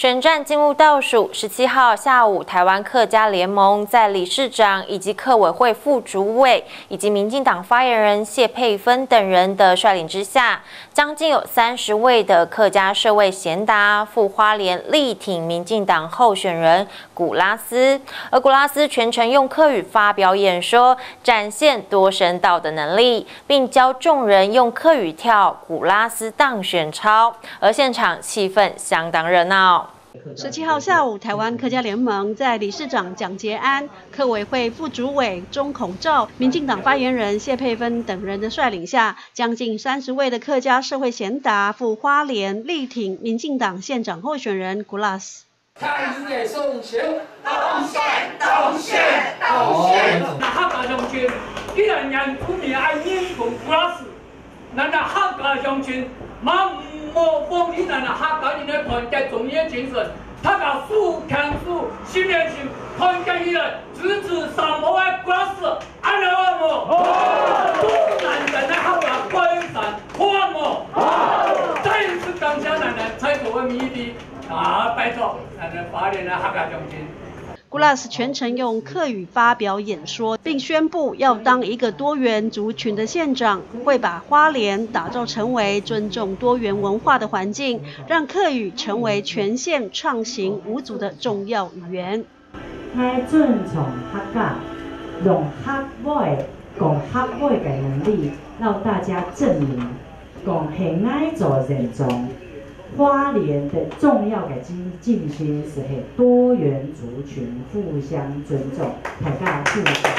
选战进入倒数，十七号下午，台湾客家联盟在理事长以及客委会副主委以及民进党发言人谢佩芬等人的率领之下，将近有三十位的客家社会贤达赴花莲力挺民进党候选人古拉斯，而古拉斯全程用客语发表演说，展现多声道的能力，并教众人用客语跳古拉斯当选操，而现场气氛相当热闹。十七号下午，台湾客家联盟在理事长蒋捷安、客委会副主委钟孔照、民进党发言人谢佩芬等人的率领下，将近三十位的客家社会贤达赴花莲力挺民进党县长候选人古拉斯。太日送球，东线，东线，东线。那客家乡亲，既然人苦命爱念古拉斯，那那客家乡亲，马。莫放弃咱那客家人的团结中央精神，他把树砍树，新连心，团结起来，支持三毛的官司，安了么？好，东南人的客家关山欢么？好，再一次感谢咱的蔡国文迷弟，啊，拜托奶奶八年的客家将军。古拉斯全程用客语发表演说，并宣布要当一个多元族群的县长，会把花莲打造成为尊重多元文化的环境，让客语成为全县畅行无阻的重要语言。他尊重客家，用客话讲客话的能力，让大家证明讲很爱做人中。花莲的重要的进进心是系多元族群互相尊重，大家互相。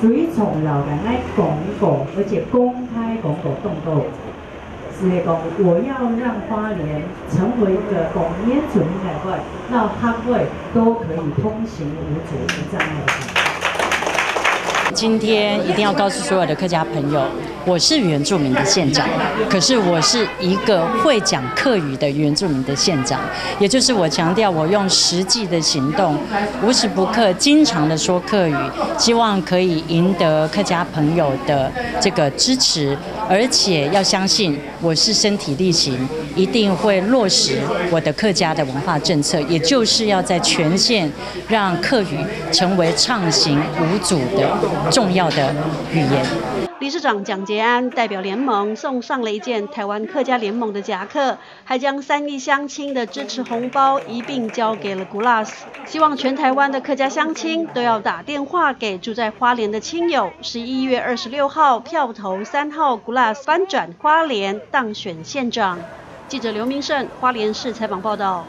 最重要的来讲过，而且公开讲过动作，是那讲我要让花莲成为一个公业主民的会，让他会都可以通行无阻无障碍。今天一定要告诉所有的客家朋友，我是原住民的县长，可是我是一个会讲客语的原住民的县长，也就是我强调我用实际的行动，无时不刻经常的说客语，希望可以赢得客家朋友的这个支持，而且要相信我是身体力行，一定会落实我的客家的文化政策，也就是要在全县让客语成为畅行无阻的。重要的语言。理事长蒋捷安代表联盟送上了一件台湾客家联盟的夹克，还将三亿乡亲的支持红包一并交给了古拉斯，希望全台湾的客家乡亲都要打电话给住在花莲的亲友，十一月二十六号票投三号古拉斯翻转花莲当选县长。记者刘明胜花莲市采访报道。